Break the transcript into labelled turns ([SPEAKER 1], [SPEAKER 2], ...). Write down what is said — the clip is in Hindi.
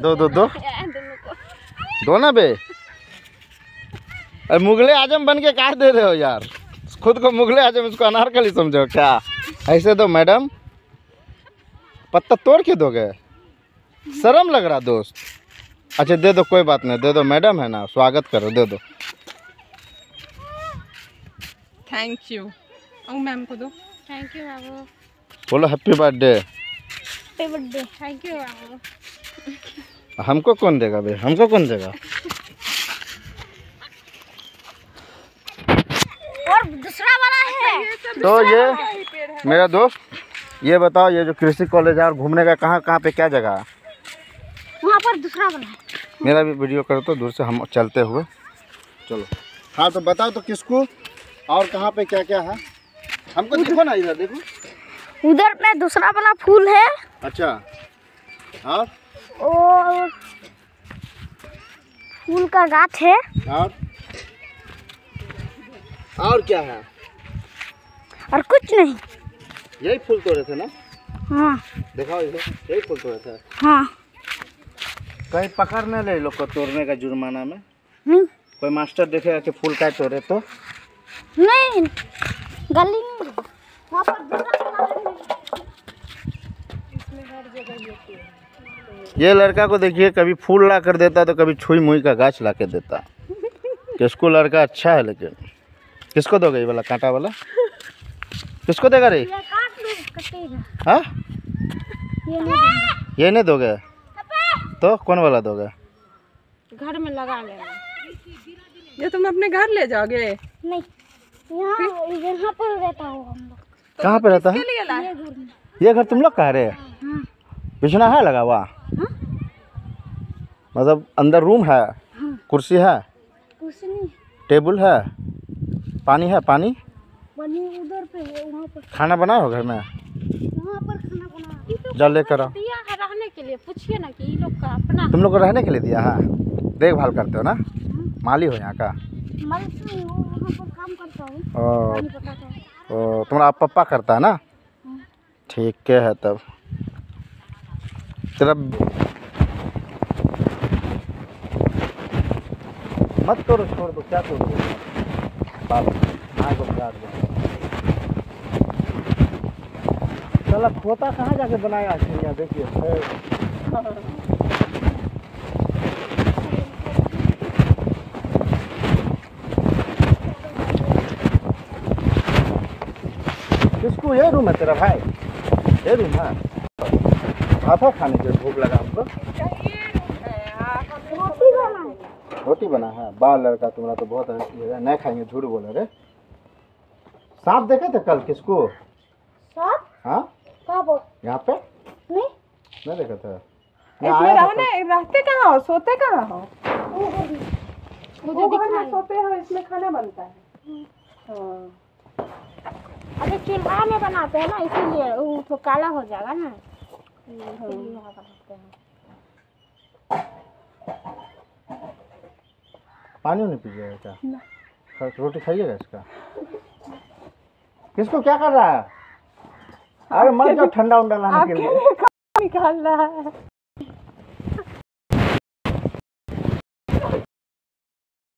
[SPEAKER 1] दो दो दो।
[SPEAKER 2] को
[SPEAKER 1] दोनों पे अरे मुगले आज़म बन के काट दे रहे हो यार। खुद को मुगले आज़म इसको अनारकली समझो क्या? ऐसे दो मैडम। पत्ता तोड़ के दोगे? शर्म लग रहा दोस्त। अच्छा दे दो कोई बात नहीं। दे दो मैडम है ना स्वागत करो दे दो।
[SPEAKER 3] थैंक यू मैम को दो।
[SPEAKER 2] थैंक यू बाबू।
[SPEAKER 1] बोलो happy birthday
[SPEAKER 2] happy birthday thank you
[SPEAKER 1] हमको कौन देगा भाई? हमको कौन देगा?
[SPEAKER 2] और दूसरा वाला है।
[SPEAKER 1] तो ये मेरा दोस्त ये बताओ ये जो कृषि कॉलेज है और घूमने का कहाँ कहाँ पे क्या जगह है?
[SPEAKER 2] वहाँ पर दूसरा वाला है।
[SPEAKER 1] मेरा भी वीडियो कर तो दूर से हम चलते हुए। चलो। हाँ तो बताओ तो किसको और कहाँ पे क्या क्या है? हमको देखो ना इधर देखो।
[SPEAKER 2] उधर में दूसरा वाला फूल है।
[SPEAKER 1] अच्छा। और
[SPEAKER 2] और फूल का गाछ है।
[SPEAKER 1] और और क्या है?
[SPEAKER 2] और कुछ नहीं।
[SPEAKER 1] यही फूल तोड़े थे ना?
[SPEAKER 2] हाँ।
[SPEAKER 1] दिखाओ इधर यही फूल तोड़े थे?
[SPEAKER 2] हाँ।
[SPEAKER 1] कहीं पकड़ न ले लोग को तोड़ने का जुर्माना में?
[SPEAKER 2] नहीं।
[SPEAKER 1] कोई मास्टर देखेगा कि फूल का तोड़े तो?
[SPEAKER 2] नहीं। गली में। वहाँ पर।
[SPEAKER 1] ये लड़का को देखिए कभी फूल ला कर देता तो कभी छुई मुई का गाछ ला के देता। किसको लड़का अच्छा है लेकिन? किसको दोगे ये वाला कांटा वाला? किसको देगा रे?
[SPEAKER 2] लो
[SPEAKER 1] हाँ?
[SPEAKER 2] ये नहीं दूँगा।
[SPEAKER 1] ये नहीं दोगे? तो कौन वाला दोगे?
[SPEAKER 2] घर में लगा लेना
[SPEAKER 3] ये तुम अपने घर ले जाओगे?
[SPEAKER 2] नहीं यहाँ यहाँ पर रहता हो हम लोग।
[SPEAKER 1] कहाँ पे रहता है?
[SPEAKER 2] ये घर
[SPEAKER 1] तुम लोग कह रहे
[SPEAKER 2] हाँ
[SPEAKER 1] बिछना है लगा हुआ? मतलब अंदर रूम है?
[SPEAKER 2] हाँ।
[SPEAKER 1] कुर्सी है?
[SPEAKER 2] नहीं
[SPEAKER 1] टेबल है? पानी है? पानी?
[SPEAKER 2] बनी उधर पे है वहाँ पर।
[SPEAKER 1] खाना बनाए हो घर में?
[SPEAKER 2] वहाँ पर खाना बना
[SPEAKER 1] जल लेकर आओ
[SPEAKER 2] दिया है रहने के लिए। पूछिए ना कि लोग का अपना
[SPEAKER 1] तुम लोग को रहने के लिए दिया है। देखभाल करते हो ना? माली हो यहाँ का।
[SPEAKER 2] हो। हूँ पानी हूँ।
[SPEAKER 1] ओ, तुम्हारा पप्पा करता है ना?
[SPEAKER 2] हाँ।
[SPEAKER 1] ठीक है तब। तेरा मत करो छोड़ दो, क्या करो चला खोता कहाँ जाके बनाया चिड़िया देखिए। किसको? ये रूम है तेरा भाई। ये रूम है। आता खाने के भूख लगा हमको।
[SPEAKER 2] रोटी बना है।
[SPEAKER 1] रोटी बना है बाल लड़का तुम्हारा तो बहुत है। नहीं खाएँगे झूठ बोले रे सांप देखे थे कल किसको?
[SPEAKER 2] सब
[SPEAKER 1] हाँ? यहाँ पे?
[SPEAKER 2] नहीं।
[SPEAKER 1] नहीं देखे थे।
[SPEAKER 3] इसमें
[SPEAKER 1] था
[SPEAKER 3] रहो ना रहते कहाँ हो? सोते कहाँ हो?
[SPEAKER 2] वो घर में
[SPEAKER 3] मुझे में सोते हो इसमें खाना बनता है। हाँ।
[SPEAKER 2] अरे चूल्हा में बनाते हैं ना इसीलिए वो तो काला हो जाएगा ना इसीलिए यहाँ बनाते हैं
[SPEAKER 1] पानी नहीं पीजिएगा क्या? रोटी खाइएगा इसका। किसको क्या कर रहा है? अरे मर जाओ ठंडा उंडा लाने के लिए।
[SPEAKER 3] लिए निकाल रहा है?